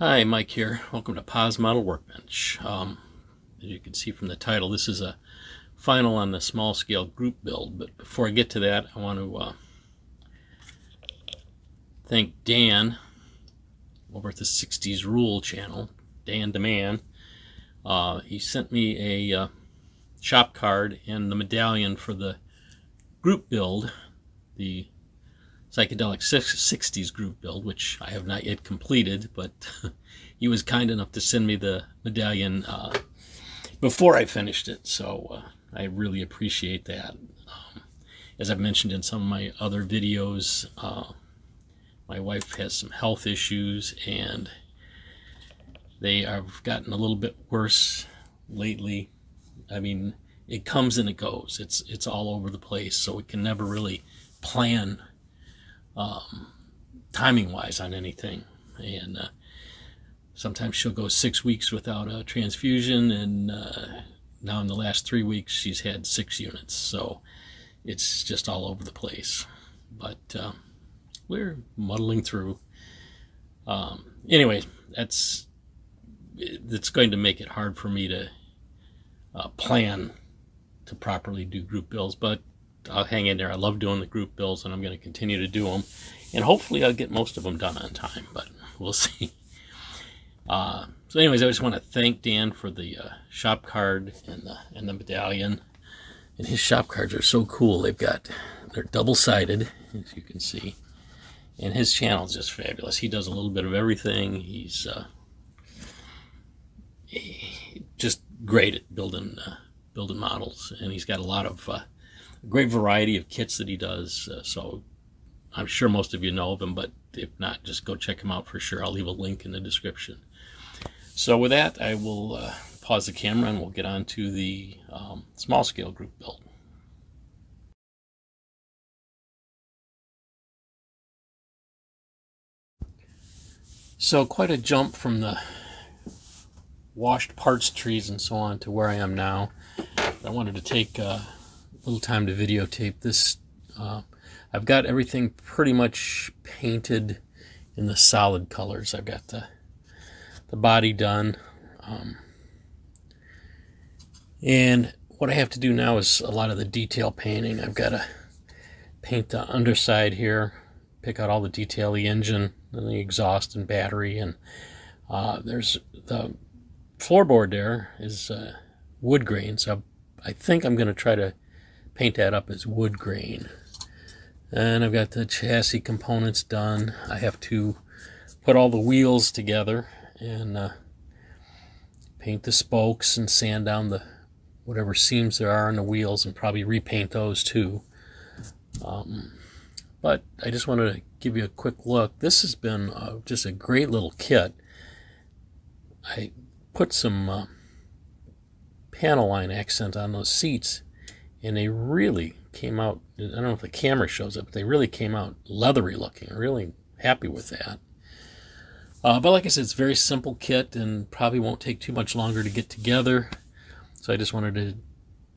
Hi, Mike here. Welcome to Pa's Model Workbench. Um, as you can see from the title, this is a final on the small scale group build. But before I get to that, I want to uh, thank Dan over at the 60s Rule channel, Dan DeMan. Uh, he sent me a uh, shop card and the medallion for the group build, the psychedelic 60s group build, which I have not yet completed, but he was kind enough to send me the medallion uh, before I finished it, so uh, I really appreciate that. Um, as I've mentioned in some of my other videos, uh, my wife has some health issues and they have gotten a little bit worse lately. I mean, it comes and it goes. It's it's all over the place, so we can never really plan um, timing wise on anything. And uh, sometimes she'll go six weeks without a transfusion, and uh, now in the last three weeks she's had six units. So it's just all over the place. But uh, we're muddling through. Um, anyway, that's it's going to make it hard for me to uh, plan to properly do group bills, but I'll hang in there. I love doing the group bills, and I'm going to continue to do them. And hopefully, I'll get most of them done on time, but we'll see. Uh, so, anyways, I just want to thank Dan for the uh, shop card and the and the medallion. And his shop cards are so cool. They've got they're double sided, as you can see. And his channel is just fabulous. He does a little bit of everything. He's uh, just great at building uh, building models, and he's got a lot of uh, great variety of kits that he does. Uh, so I'm sure most of you know of him, but if not, just go check him out for sure. I'll leave a link in the description. So with that, I will uh, pause the camera and we'll get on to the um, small scale group build. So quite a jump from the washed parts trees and so on to where I am now. I wanted to take uh, little time to videotape this. Uh, I've got everything pretty much painted in the solid colors. I've got the the body done. Um, and what I have to do now is a lot of the detail painting. I've got to paint the underside here, pick out all the detail, the engine, and the exhaust and battery. And uh, there's the floorboard there is uh, wood grain. So I think I'm going to try to paint that up as wood grain. And I've got the chassis components done. I have to put all the wheels together and uh, paint the spokes and sand down the whatever seams there are on the wheels and probably repaint those too. Um, but I just wanted to give you a quick look. This has been uh, just a great little kit. I put some uh, Panel Line accent on those seats and they really came out i don't know if the camera shows it but they really came out leathery looking really happy with that. Uh, but like i said it's a very simple kit and probably won't take too much longer to get together. So i just wanted to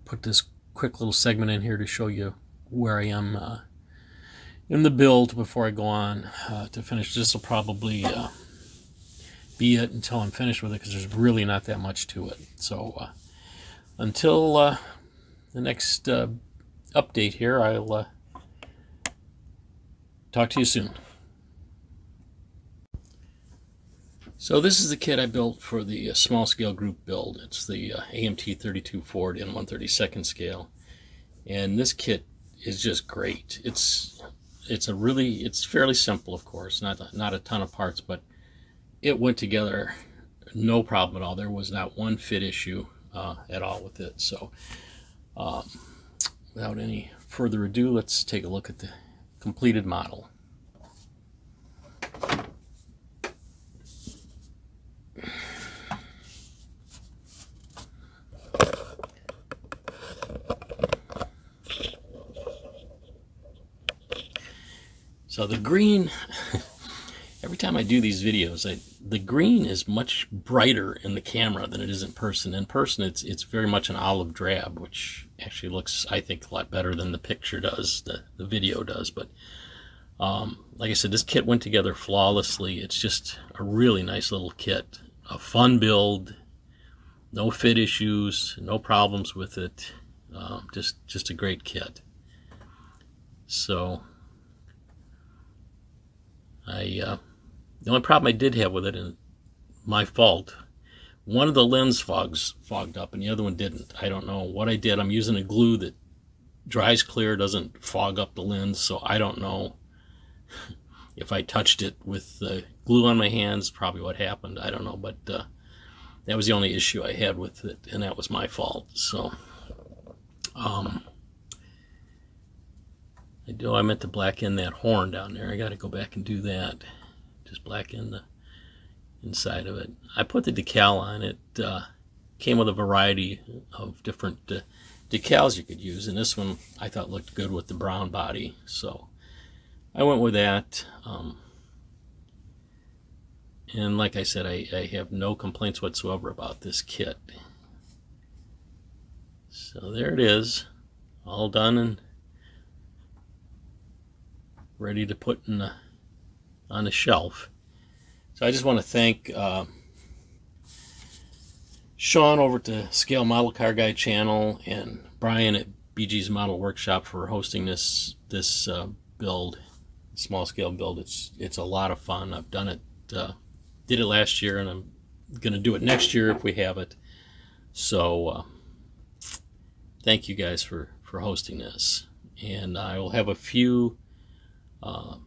put this quick little segment in here to show you where i am uh, in the build before i go on uh, to finish. This will probably uh, be it until i'm finished with it because there's really not that much to it. So uh, until uh, the next uh, update here, I'll uh, talk to you soon. So this is the kit I built for the uh, small scale group build. It's the uh, AMT 32 Ford in 132nd scale. And this kit is just great. It's it's a really it's fairly simple of course, not not a ton of parts, but it went together no problem at all. There was not one fit issue uh, at all with it. So um, without any further ado, let's take a look at the completed model. So the green, every time I do these videos, I, the green is much brighter in the camera than it is in person. In person, it's it's very much an olive drab, which actually looks, I think, a lot better than the picture does, the, the video does. But um, like I said, this kit went together flawlessly. It's just a really nice little kit. A fun build, no fit issues, no problems with it. Um, just, just a great kit. So, I, uh, the only problem I did have with it, and my fault, one of the lens fogs fogged up and the other one didn't. I don't know what I did. I'm using a glue that dries clear, doesn't fog up the lens, so I don't know if I touched it with the glue on my hands, probably what happened. I don't know, but uh, that was the only issue I had with it, and that was my fault. So, um, I do. I meant to black in that horn down there. I got to go back and do that. Just black in the inside of it. I put the decal on it. Uh, came with a variety of different uh, decals you could use, and this one I thought looked good with the brown body, so I went with that. Um, and like I said, I, I have no complaints whatsoever about this kit. So there it is, all done and ready to put in the, on the shelf. So I just want to thank uh, Sean over at the Scale Model Car Guy channel and Brian at BG's Model Workshop for hosting this this uh, build, small scale build. It's it's a lot of fun. I've done it, uh, did it last year, and I'm going to do it next year if we have it. So uh, thank you guys for for hosting this, and I will have a few uh,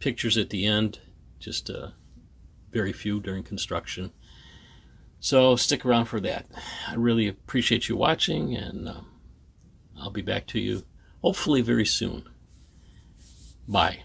pictures at the end just uh, very few during construction. So stick around for that. I really appreciate you watching, and uh, I'll be back to you hopefully very soon. Bye.